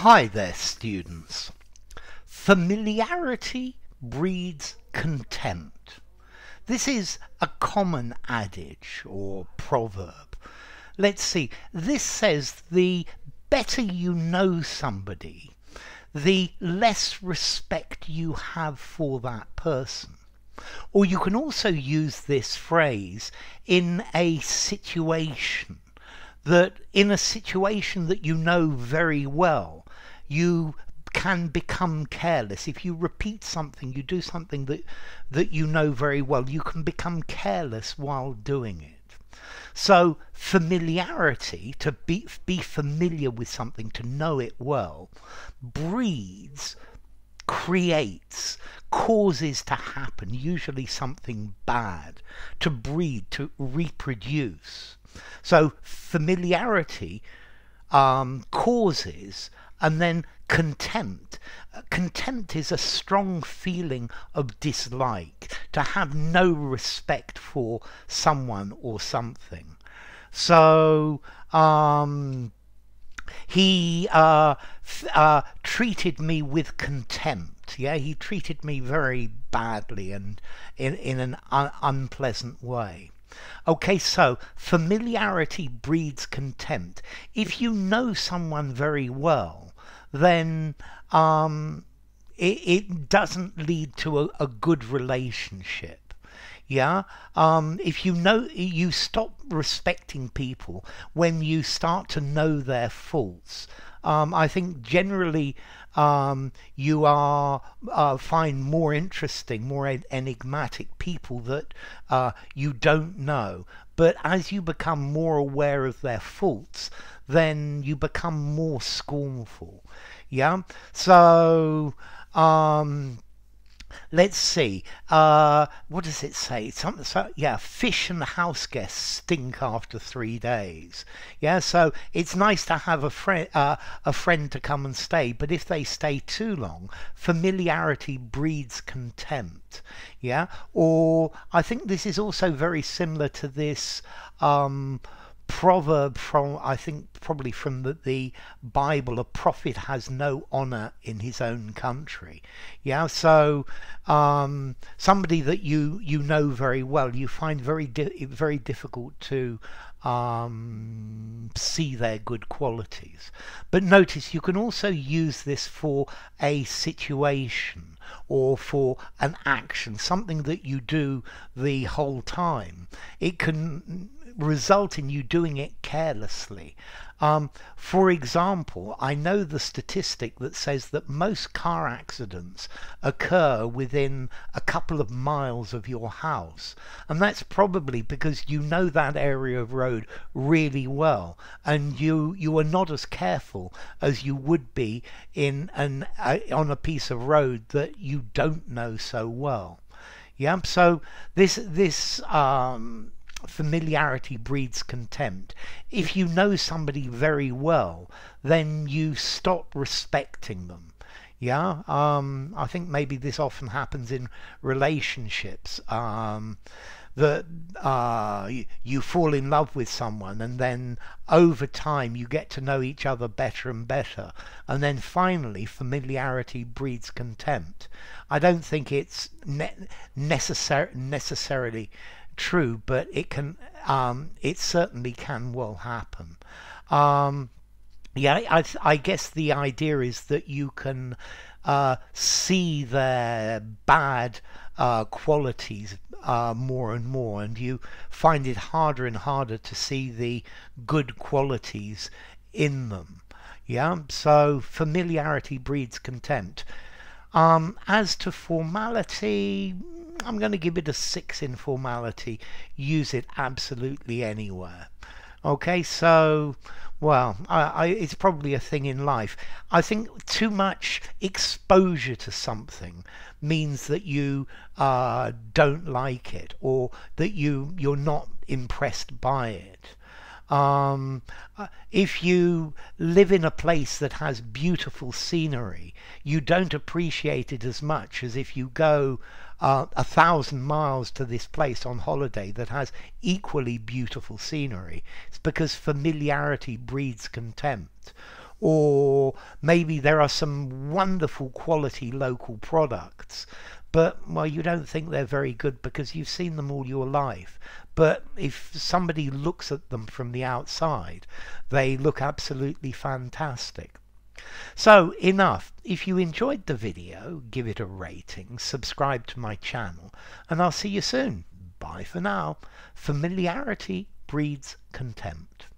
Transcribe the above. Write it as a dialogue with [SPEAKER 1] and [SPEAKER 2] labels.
[SPEAKER 1] Hi there, students. Familiarity breeds contempt. This is a common adage or proverb. Let's see, this says the better you know somebody, the less respect you have for that person. Or you can also use this phrase in a situation that in a situation that you know very well, you can become careless. If you repeat something, you do something that, that you know very well, you can become careless while doing it. So familiarity, to be, be familiar with something, to know it well, breeds, creates, causes to happen, usually something bad, to breed, to reproduce. So familiarity um, causes and then contempt. Uh, contempt is a strong feeling of dislike, to have no respect for someone or something. So, um, he uh, uh, treated me with contempt. Yeah, he treated me very badly and in, in an un unpleasant way. Okay, so familiarity breeds contempt. If you know someone very well, then um, it, it doesn't lead to a, a good relationship. Yeah, um, if you know, you stop respecting people when you start to know their faults. Um, I think generally um, you are uh, find more interesting, more enigmatic people that uh, you don't know. But as you become more aware of their faults, then you become more scornful. Yeah. So. Um, let's see. Uh, what does it say? Something. So yeah, fish and house guests stink after three days. Yeah, so it's nice to have a friend, uh, a friend to come and stay. But if they stay too long, familiarity breeds contempt. Yeah, or I think this is also very similar to this. Um, proverb from I think probably from the, the, Bible a prophet has no honor in his own country. Yeah so um, somebody that you you know very well you find very di very difficult to um, see their good qualities. But notice you can also use this for a situation or for an action something that you do the whole time. It can result in you doing it carelessly. Um, for example, I know the statistic that says that most car accidents occur within a couple of miles of your house. And that's probably because you know that area of road really well and you, you are not as careful as you would be in an, uh, on a piece of road that you don't know so well. Yeah, so this this um, familiarity breeds contempt. If you know somebody very well, then you stop respecting them. Yeah, um, I think maybe this often happens in relationships. Um, that uh, you, fall in love with someone and then over time you get to know each other better and better and then finally familiarity breeds contempt i don't think it's ne necessar necessarily true, but it can, um, it certainly can well happen. Um, yeah, I, I, guess the idea is that you can uh, see their bad uh, qualities uh, more and more, and you find it harder and harder to see the good qualities in them. Yeah, so familiarity breeds contempt. Um, as to formality, I'm going to give it a 6 in formality. Use it absolutely anywhere. Okay, so, well, I, I, it's probably a thing in life. I think too much exposure to something means that you uh, don't like it or that you, you're not impressed by it. Um, uh, if you live in a place that has beautiful scenery, you don't appreciate it as much as if you go uh, a thousand miles to this place on holiday that has equally beautiful scenery. It's because familiarity breeds contempt. or maybe there are some wonderful quality local products but well you don't think they're very good because you've seen them all your life but if somebody looks at them from the outside they look absolutely fantastic so enough. If you enjoyed the video give it a rating subscribe to my channel and i'll see you soon. Bye for now. Familiarity breeds contempt